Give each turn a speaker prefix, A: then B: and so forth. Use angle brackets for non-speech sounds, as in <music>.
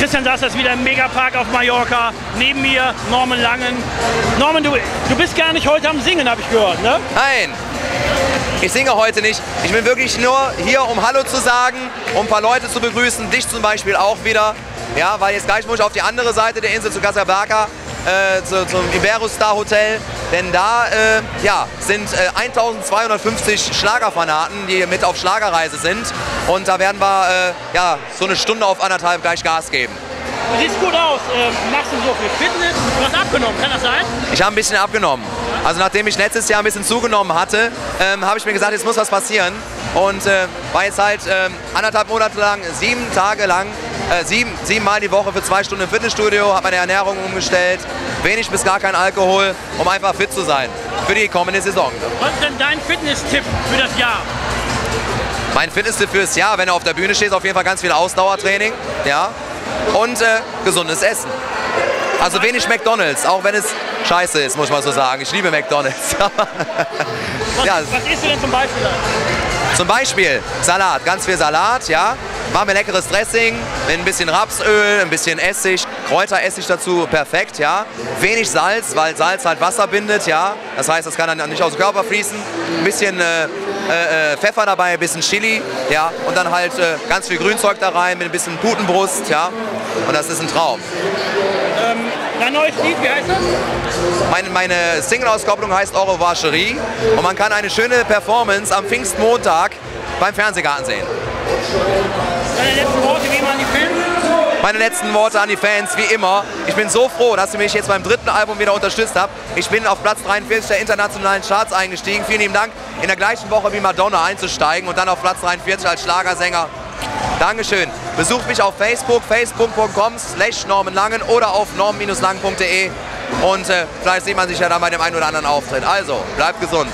A: Christian Sass ist wieder im Megapark auf Mallorca. Neben mir Norman Langen. Norman, du, du bist gar nicht heute am Singen, habe ich gehört, ne?
B: Nein, ich singe heute nicht. Ich bin wirklich nur hier, um Hallo zu sagen, um ein paar Leute zu begrüßen. Dich zum Beispiel auch wieder. Ja, weil jetzt gleich muss ich auf die andere Seite der Insel zu Casablanca, äh, zu, zum Iberostar Hotel. Denn da äh, ja, sind äh, 1250 Schlagerfanaten, die mit auf Schlagerreise sind. Und da werden wir äh, ja, so eine Stunde auf anderthalb gleich Gas geben.
A: Du siehst gut aus. Ähm, machst du so viel Fitness? Du hast abgenommen, kann das sein?
B: Ich habe ein bisschen abgenommen. Also nachdem ich letztes Jahr ein bisschen zugenommen hatte, ähm, habe ich mir gesagt, jetzt muss was passieren. Und äh, war jetzt halt ähm, anderthalb Monate lang, sieben Tage lang, äh, sieben, sieben Mal die Woche für zwei Stunden im Fitnessstudio, habe meine Ernährung umgestellt, wenig bis gar kein Alkohol, um einfach fit zu sein für die kommende Saison.
A: Was ist denn dein Fitnesstipp für das Jahr?
B: Mein Fitnesstipp fürs Jahr, wenn du auf der Bühne stehst, auf jeden Fall ganz viel Ausdauertraining, ja, und äh, gesundes Essen. Also wenig McDonalds, auch wenn es scheiße ist, muss man so sagen. Ich liebe McDonalds. <laughs>
A: Was,
B: Ja.
A: was isst du denn zum Beispiel?
B: Zum Beispiel Salat, ganz viel Salat, ja. Machen wir leckeres Dressing mit ein bisschen Rapsöl, ein bisschen Essig, Kräuteressig dazu, perfekt, ja. Wenig Salz, weil Salz halt Wasser bindet, ja. Das heißt, das kann dann nicht aus dem Körper fließen. Ein bisschen äh, äh, äh, Pfeffer dabei, ein bisschen Chili, ja. Und dann halt äh, ganz viel Grünzeug da rein mit ein bisschen Putenbrust, ja. Und das ist ein Traum.
A: Dein neues Lied, wie heißt das?
B: Meine, meine Single-Auskopplung heißt Au revoir Cherie und man kann eine schöne Performance am Pfingstmontag beim Fernsehgarten sehen.
A: Deine letzten Worte, wie immer an die Fans?
B: Meine letzten Worte an die Fans, wie immer. Ich bin so froh, dass ihr mich jetzt beim dritten Album wieder unterstützt habt. Ich bin auf Platz 43 der internationalen Charts eingestiegen. Vielen lieben Dank, in der gleichen Woche wie Madonna einzusteigen und dann auf Platz 43 als Schlagersänger. Dankeschön. Besucht mich auf Facebook, facebook.com slash normanlangen oder auf norman-langen.de und äh, vielleicht sieht man sich ja dann bei dem einen oder anderen Auftritt. Also, bleibt gesund.